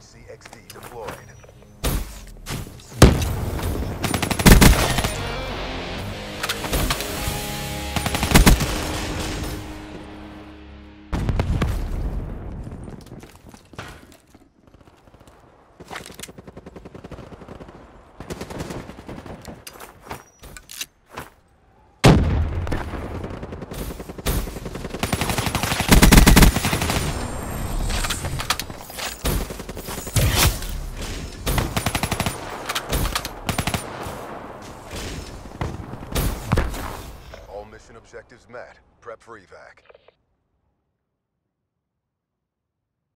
HCXD deployed. Mission objectives met. Prep for evac.